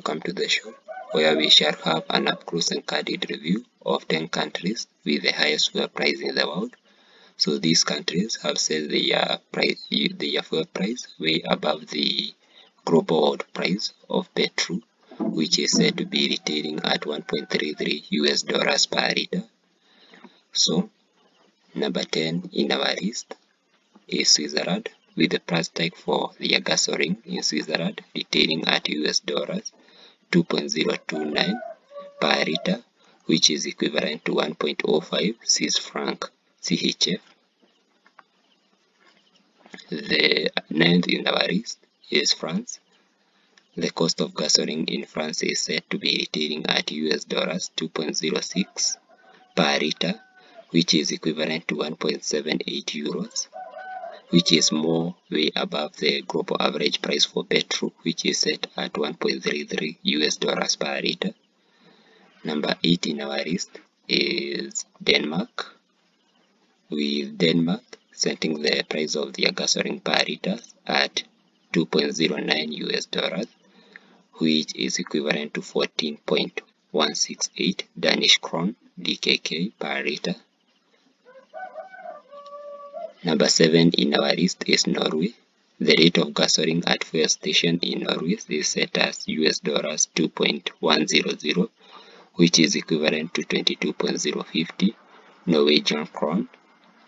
welcome to the show where we shall have an up close and candid review of 10 countries with the highest fuel price in the world. So these countries have set their price, fuel price way above the global world price of petrol, which is said to be retailing at 1.33 US dollars per liter. So number 10 in our list is Switzerland with the price tag for their gasoline in Switzerland retailing at US dollars 2.029 per liter, which is equivalent to 1.05 Swiss franc CHF. The ninth in our list is France. The cost of gasoline in France is said to be retailing at US dollars 2.06 per liter, which is equivalent to 1.78 euros which is more way above the global average price for petrol, which is set at 1.33 US dollars per liter. Number 8 in our list is Denmark, with Denmark setting the price of their gasoline per liter at 2.09 US dollars, which is equivalent to 14.168 Danish krone DKK per liter. Number 7 in our list is Norway. The rate of gasoline at fuel station in Norway is set as US dollars 2.100, which is equivalent to 22.050 Norwegian krone,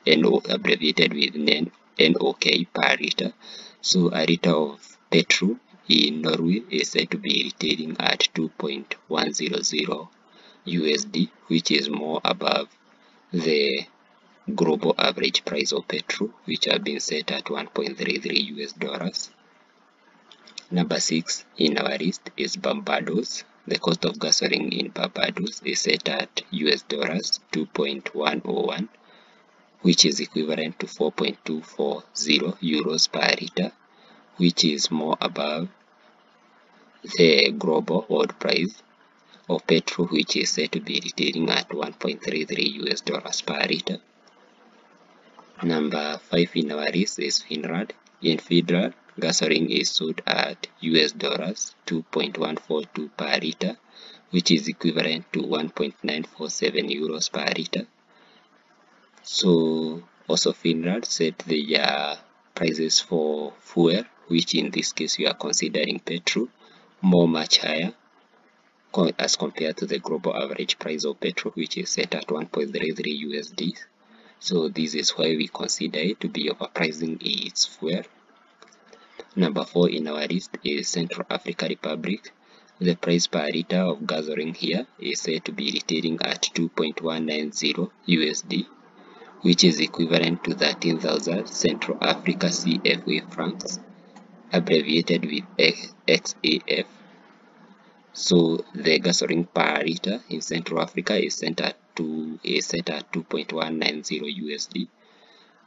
NO abbreviated with NOK per liter. So a liter of petrol in Norway is said to be retailing at 2.100 USD, which is more above the global average price of petrol, which have been set at 1.33 US dollars. Number 6 in our list is Barbados. The cost of gasoline in Barbados is set at US dollars 2.101, which is equivalent to 4.240 euros per liter, which is more above the global world price of petrol, which is said to be retailing at 1.33 US dollars per liter. Number 5 in our list is Finland. In Finland, gasoline is sold at US dollars 2.142 per liter, which is equivalent to 1.947 euros per liter. So also Finland set their prices for fuel, which in this case we are considering petrol, more much higher as compared to the global average price of petrol, which is set at 1.33 USD. So this is why we consider it to be overpricing its fuel. Number 4 in our list is Central Africa Republic. The price per liter of gasoline here is said to be retailing at 2.190 USD, which is equivalent to 13,000 Central Africa CFA francs, abbreviated with XAF. So the gasoline per liter in Central Africa is at to a set at 2.190 USD.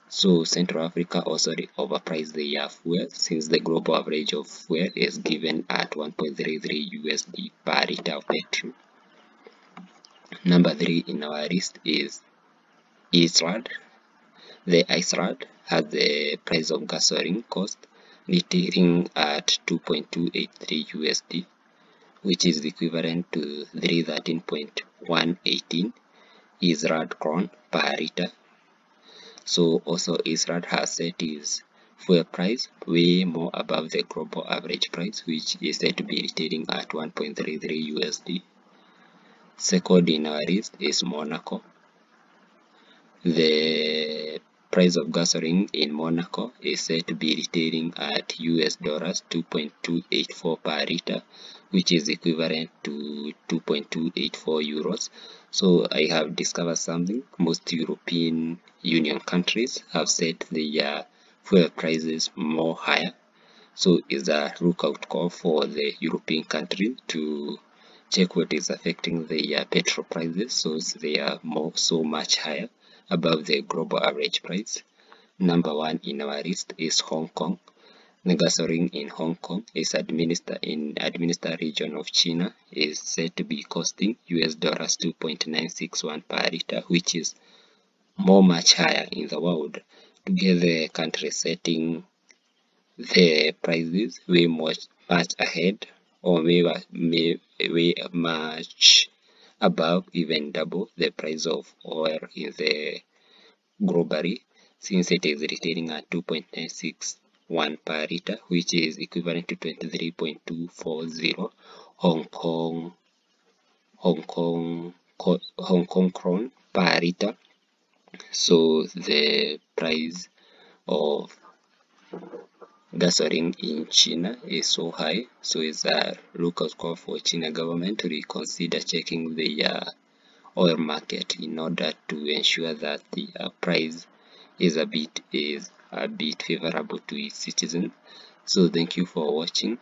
So Central Africa also overpriced their fuel since the global average of fuel is given at 1.33 USD per liter of petrol. Number three in our list is Iceland. The Iceland has the price of gasoline cost retailing at 2.283 USD, which is equivalent to 313.118 Israel crown per liter. So also Israel has set its fuel price way more above the global average price, which is said to be retailing at 1.33 USD. Second in our list is Monaco. The price of gasoline in Monaco is said to be retailing at US dollars 2.284 per liter, which is equivalent to 2.284 euros. So I have discovered something. Most European Union countries have set their fuel prices more higher. So it's a lookout call for the European country to check what is affecting their petrol prices so they are more so much higher above the global average price. Number one in our list is Hong Kong. The gasoline in Hong Kong is administered in administered region of China is said to be costing US dollars 2.961 per liter, which is more much higher in the world. To get the country setting the prices way much much ahead or may, may, way much above even double the price of oil in the globally since it is retailing at 2.961 per liter which is equivalent to 23.240 Hong Kong Hong Kong Hong Kong kron per liter. So the price of gasoline in China is so high so it's a lookout call for China government to reconsider checking the uh, oil market in order to ensure that the uh, price is a bit is a bit favorable to its citizens so thank you for watching.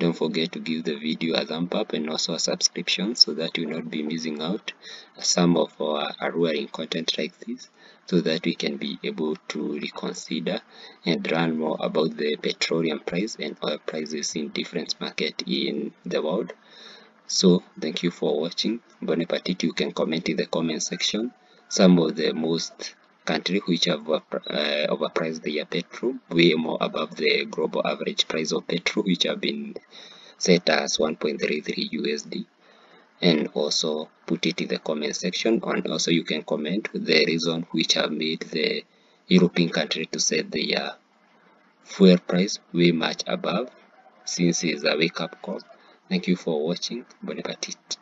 Don't forget to give the video a thumb up and also a subscription so that you will not be missing out some of our alluring content like this so that we can be able to reconsider and learn more about the petroleum price and oil prices in different market in the world. So thank you for watching. Bon appetit. You can comment in the comment section some of the most country which have uh, overpriced their petrol way more above the global average price of petrol which have been set as 1.33 USD and also put it in the comment section. And also you can comment the reason which have made the European country to set their uh, fuel price way much above since it's a wake up call. Thank you for watching. Bon appetit